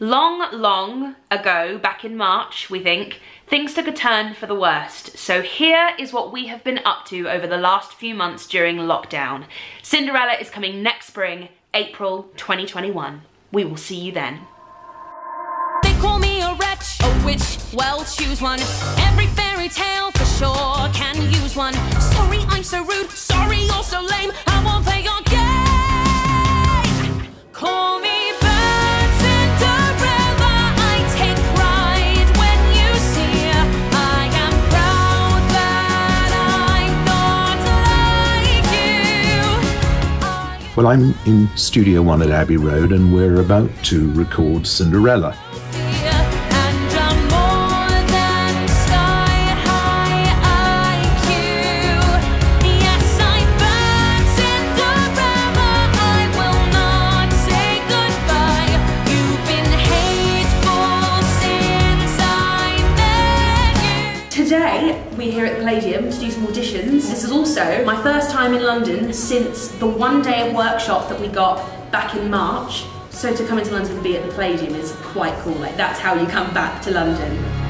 Long, long ago, back in March, we think, things took a turn for the worst. So here is what we have been up to over the last few months during lockdown. Cinderella is coming next spring, April 2021. We will see you then. They call me a wretch, a witch, well choose one. Every fairy tale for sure can use one. Sorry I'm so rude, sorry you're so lame. I Well, I'm in Studio One at Abbey Road, and we're about to record Cinderella. Today, we're here at the Palladium to do some auditions. This is also my first time in London since the one day of workshop that we got back in March. So to come into London and be at the Palladium is quite cool. Like that's how you come back to London.